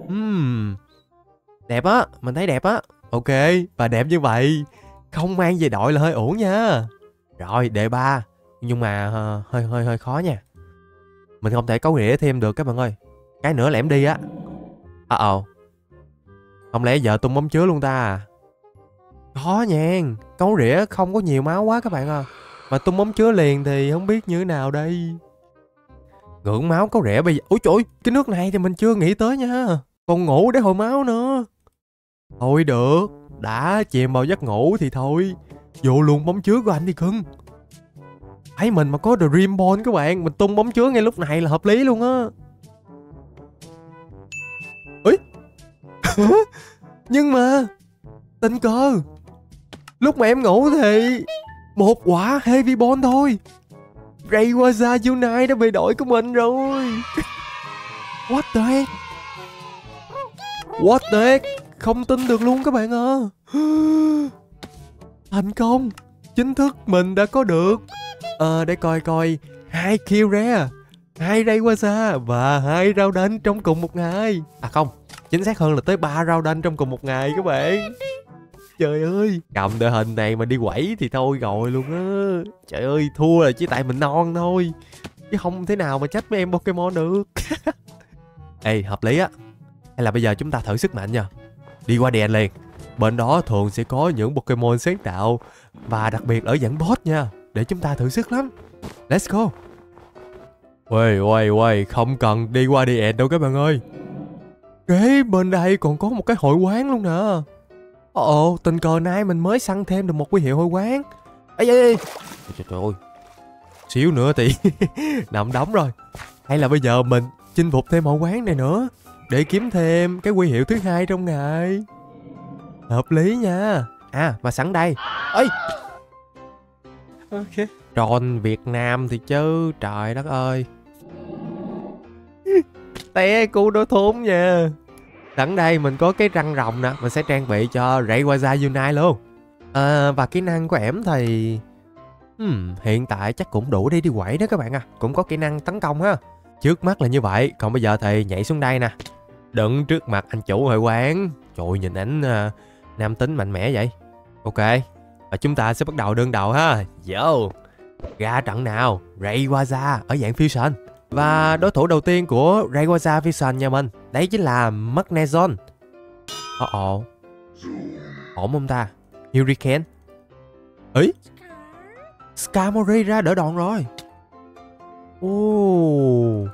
Uhm, đẹp á, mình thấy đẹp á. Ok và đẹp như vậy. Không mang về đội là hơi uổng nha. Rồi đề ba nhưng mà uh, hơi hơi hơi khó nha. Mình không thể cấu rỉa thêm được các bạn ơi. Cái nữa lẻm đi á. À, ờ à, ồ không lẽ giờ tung bóng chứa luôn ta à? Khó nha cấu rỉa không có nhiều máu quá các bạn à. Mà tung bóng chứa liền thì không biết như thế nào đây. Ngưỡng máu cấu rỉa bây giờ ôi trời cái nước này thì mình chưa nghĩ tới nha. Còn ngủ để hồi máu nữa. Thôi được đã chìm vào giấc ngủ thì thôi. Vô luôn bóng chứa của anh đi cưng thấy mình mà có Dream Ball các bạn, Mình tung bóng chứa ngay lúc này là hợp lý luôn á. Ấy Nhưng mà, Tình cờ. Lúc mà em ngủ thì Một quả Heavy Ball thôi. Rayquaza Unite đã bị đổi của mình rồi. What the heck? What the heck? Không tin được luôn các bạn à Thành công. Chính thức mình đã có được Ờ để coi coi. Hai kill rare. Hai đây qua xa và hai rau đanh trong cùng một ngày. À không. Chính xác hơn là tới ba rau đanh trong cùng một ngày các bạn. Trời ơi. Cầm đội hình này mà đi quẩy thì thôi rồi luôn á. Trời ơi, thua là chỉ tại mình non thôi. Chứ không thế nào mà trách mấy em Pokemon được. Ê, hợp lý á. Hay là bây giờ chúng ta thử sức mạnh nha. Đi qua đèn liền. Bên đó thường sẽ có những Pokemon sáng tạo Và đặc biệt ở dạng boss nha để chúng ta thử sức lắm. Let's go. Uầy uầy uầy Không cần đi qua đi ẹt đâu các bạn ơi. Kế bên đây còn có một cái hội quán luôn nè. Ồ tình cờ nay mình mới săn thêm được một quy hiệu hội quán. Ê ê ê. Trời, trời ơi. Xíu nữa thì nằm đóng rồi. Hay là bây giờ mình chinh phục thêm hội quán này nữa Để kiếm thêm cái quy hiệu thứ hai trong ngày. Hợp lý nha. À mà sẵn đây. Ê ok. Tròn việt nam thì chứ trời đất ơi. Té cú đối thốn nha. Sẵn đây mình có cái răng rồng nè mình sẽ trang bị cho Rayquaza Unite luôn. À, và kỹ năng của ẻm thì hmm, hiện tại chắc cũng đủ đi đi quẩy đó các bạn à. Cũng có kỹ năng tấn công ha. Trước mắt là như vậy còn bây giờ thì nhảy xuống đây nè. Đứng trước mặt anh chủ hội quán. Trời nhìn ảnh uh, nam tính mạnh mẽ vậy. Ok và chúng ta sẽ bắt đầu đơn đầu ha. Yo Ra trận nào? Rayquaza ở dạng Fusion. Và đối thủ đầu tiên của Rayquaza Fusion nhà mình Đấy chính là Magnezone Ồ uh ồ Ổn không ta? Hurricane. Ấy Skarmory ra đỡ đòn rồi. Ồ.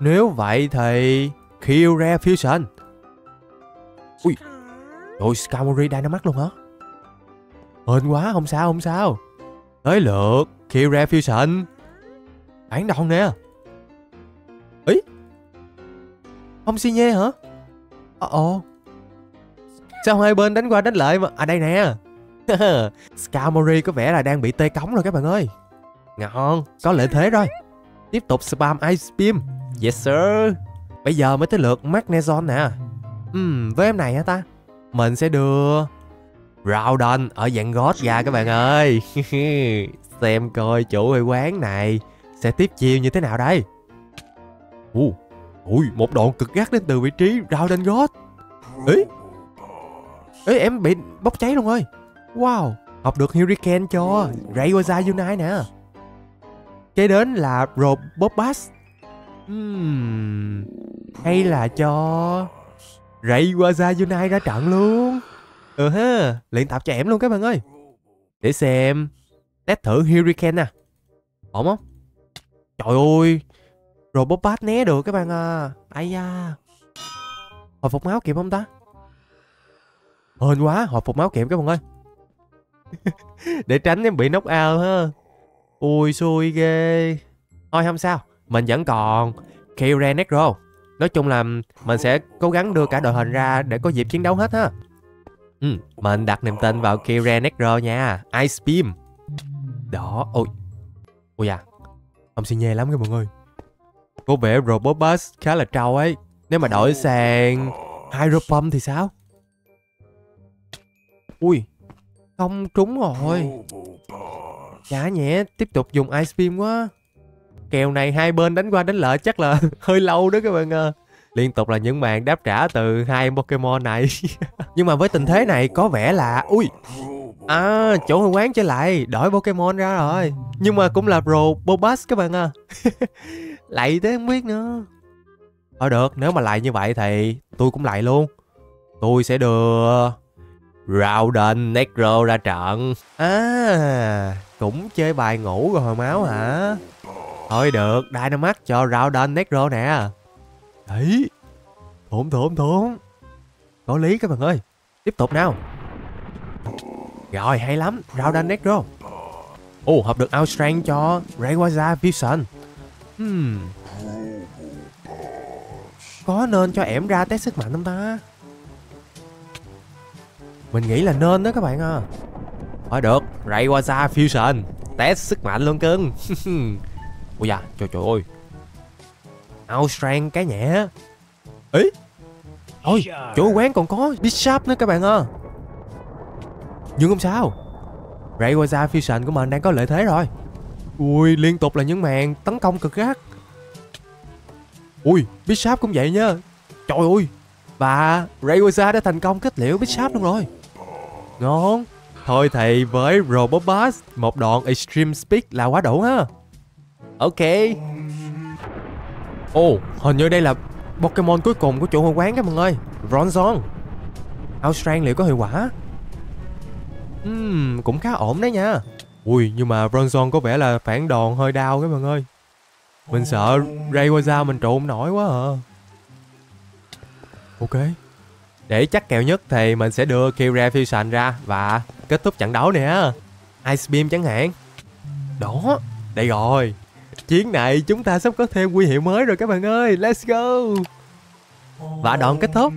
Nếu vậy thì Kyria Fusion. Ui. Rồi Skarmory Dynamax luôn hả? Hên quá, không sao không sao. Tới lượt Kira Fusion Bản đòn nè. Ý? Không si nhê hả? Ồ ồ Sao hai bên đánh qua đánh lại mà? À đây nè. Skarmory có vẻ là đang bị tê cống rồi các bạn ơi. Ngon, Có lợi thế rồi. Tiếp tục spam Ice Beam. Yes, sir. Bây giờ mới tới lượt magnezon nè. Ừ với em này hả ta? Mình sẽ đưa Rowdon ở dạng gót ra các bạn ơi. Xem coi chủ hội quán này Sẽ tiếp chiêu như thế nào đây. Ui, ui một đoạn cực gắt đến từ vị trí Rowdon gót. Ý Ê em bị bốc cháy luôn ơi. Wow Học được Hurricane cho Rayquaza Unite nè. Kế đến là Robobus hmm, Hay là cho Rayquaza Unite ra trận luôn. Ừ ha, luyện tập cho em luôn các bạn ơi. Để xem. Test thử Hurricane nè. Ổn không? Trời ơi. Robot Bat né được các bạn à. Ây da. Hồi phục máu kịp không ta? Hên quá, hồi phục máu kịp các bạn ơi. Để tránh em bị knock out ha. Ui xui ghê. Thôi không sao, mình vẫn còn Kira Necro. Nói chung là mình sẽ cố gắng đưa cả đội hình ra để có dịp chiến đấu hết ha. Ừ, mình đặt niềm tin vào Kira Necro nha. Ice Beam. Đó, ôi. Ôi à Ông xì nhê lắm các bạn ơi Có vẻ Robot Bus khá là trâu ấy. Nếu mà đổi sang Hydro Pump thì sao? Ui Không trúng rồi. Chả nhẹ Tiếp tục dùng Ice Beam quá. Kèo này hai bên đánh qua đánh lại chắc là hơi lâu đó các bạn à liên tục là những màn đáp trả từ hai Pokemon này. Nhưng mà với tình thế này, có vẻ là, ui à chủ hội quán trở lại, đổi Pokemon ra rồi. Nhưng mà cũng là Pro Bobas các bạn à. Lại thế không biết nữa. Thôi được, nếu mà lại như vậy thì tôi cũng lại luôn. Tôi sẽ đưa Rowden Necro ra trận. À Cũng chơi bài ngủ rồi hồi máu hả? Thôi được, Dynamax cho Rowden Necro nè. Đấy. Thốn thốn thốn. Có lý các bạn ơi. Tiếp tục nào. Rồi hay lắm. Rowden Necro. Ồ oh, hợp được Outstrand cho Rayquaza Fusion. Hmm. Có nên cho ẻm ra test sức mạnh không ta? Mình nghĩ là nên đó các bạn à. Thôi được Rayquaza Fusion. Test sức mạnh luôn cưng. Ui da trời trời ơi. Outstrand cái nhẹ. Ý? Ôi chỗ quán còn có Bishop nữa các bạn à Nhưng không sao. Rayquaza Fusion của mình đang có lợi thế rồi. Ui liên tục là những màn tấn công cực gắt. Ui Bishop cũng vậy nha Trời ơi. Và Rayquaza đã thành công kết liễu Bishop luôn rồi. Ngon. Thôi thì với Robobus Một đoạn Extreme Speed là quá đủ ha. Ok Ồ oh, hình như đây là Pokemon cuối cùng của chủ hội quán các bạn ơi. Bronzong. Outstrand liệu có hiệu quả? Uhm, cũng khá ổn đấy nha. Ui nhưng mà Bronzong có vẻ là phản đòn hơi đau các bạn ơi. Mình sợ Rayquaza mình trụ không nổi quá à. Ok. Để chắc kèo nhất thì mình sẽ đưa Kira Fusion ra và kết thúc trận đấu nè. Ice Beam chẳng hạn. Đó, đây rồi. Chiến này chúng ta sắp có thêm quy hiệu mới rồi các bạn ơi. Let's go. Và đoạn kết thúc.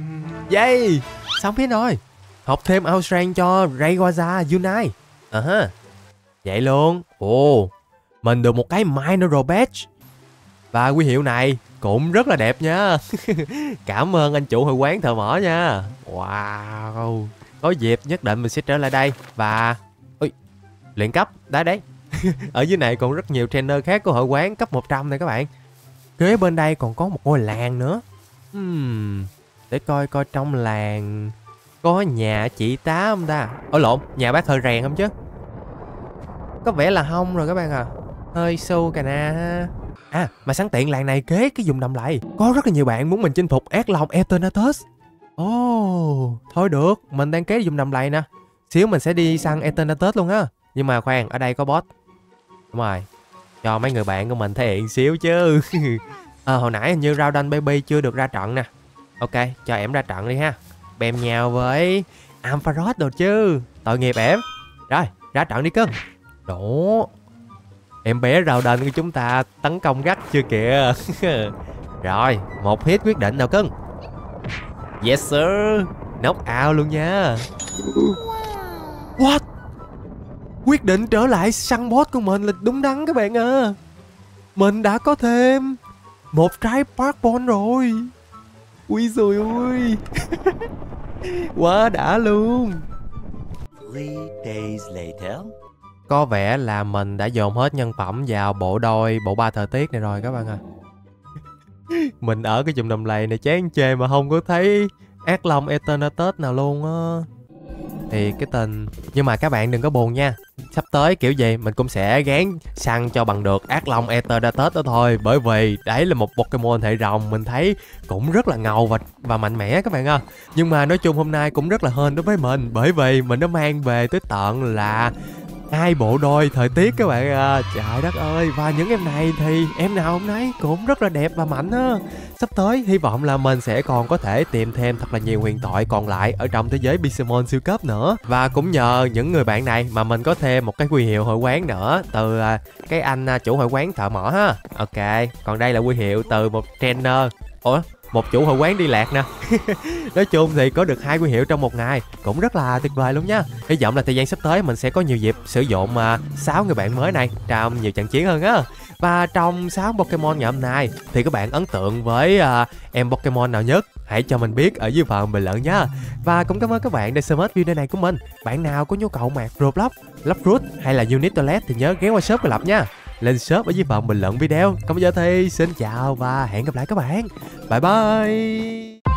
Yay, xong hết rồi. Học thêm Outrank cho Rayquaza Unite. À ha. Vậy luôn. Ồ, mình được một cái Mineral Badge. Và quy hiệu này cũng rất là đẹp nha Cảm ơn anh chủ hội quán thợ mỏ nha Wow Có dịp nhất định mình sẽ trở lại đây Và Ui, Luyện cấp Đấy đấy ở dưới này còn rất nhiều trainer khác của hội quán cấp 100 này các bạn. Kế bên đây còn có một ngôi làng nữa. Hmm, Để coi coi trong làng Có nhà chị tá không ta? Ở lộn Nhà bác hơi rèn không chứ? Có vẻ là không rồi các bạn à. Hơi su cà na ha. À mà sáng tiện làng này kế cái vùng đầm lầy Có rất là nhiều bạn muốn mình chinh phục ác long Eternatus Ồ oh, Thôi được. Mình đang kế vùng đầm lầy nè. Xíu mình sẽ đi săn Eternatus luôn á. Nhưng mà khoan ở đây có boss Đúng rồi. Cho mấy người bạn của mình thể hiện xíu chứ. À, Hồi nãy hình như Rowdan Baby chưa được ra trận nè. Ok cho em ra trận đi ha. Bèm nhào với Ampharos đồ chứ. Tội nghiệp em. Rồi ra trận đi cưng. Đó Em bé rào đền của chúng ta tấn công gắt chưa kìa. Rồi một hit quyết định nào cưng? Yes sir. Knock out luôn nha. What Quyết định trở lại săn boss của mình là đúng đắn các bạn à Mình đã có thêm Một trái Park Ball rồi. Ui rồi ui Quá đã luôn. Three days later. Có vẻ là mình đã dồn hết nhân phẩm vào bộ đôi, bộ ba thời tiết này rồi các bạn à. mình ở cái chùm đầm lầy này chán chê mà không có thấy ác long Eternatus nào luôn á. Thì cái tên, Nhưng mà các bạn đừng có buồn nha. Sắp tới kiểu gì mình cũng sẽ gán săn cho bằng được ác long Eternatus đó thôi. Bởi vì đấy là một Pokemon hệ rồng, Mình thấy cũng rất là ngầu và và mạnh mẽ các bạn ạ Nhưng mà nói chung hôm nay cũng rất là hên đối với mình, Bởi vì mình đã mang về tới tận là hai bộ đôi thời tiết các bạn à. trời đất ơi, và những em này thì em nào hôm nay cũng rất là đẹp và mạnh á sắp tới, hy vọng là mình sẽ còn có thể tìm thêm thật là nhiều huyền thoại còn lại ở trong thế giới Pixelmon siêu cấp nữa. Và cũng nhờ những người bạn này mà mình có thêm một cái quy hiệu hội quán nữa từ à, cái anh à, chủ hội quán thợ mỏ ha. Ok, còn đây là quy hiệu từ một trainer. Ủa, một chủ hội quán đi lạc nè. Nói chung thì có được hai quy hiệu trong một ngày, cũng rất là tuyệt vời luôn nha. Hy vọng là thời gian sắp tới mình sẽ có nhiều dịp sử dụng mà sáu người bạn mới này trong nhiều trận chiến hơn á và trong 6 Pokemon ngày hôm nay thì các bạn ấn tượng với uh, em Pokemon nào nhất? Hãy cho mình biết ở dưới phần bình luận nha và cũng cảm ơn các bạn đã xem hết video này của mình. Bạn nào có nhu cầu mạc Roblox, Lockroot hay là Unit Toilet thì nhớ ghé qua shop của Lập nha. Lên shop ở dưới phần bình luận video. Còn bây giờ thì xin chào và hẹn gặp lại các bạn. Bye bye!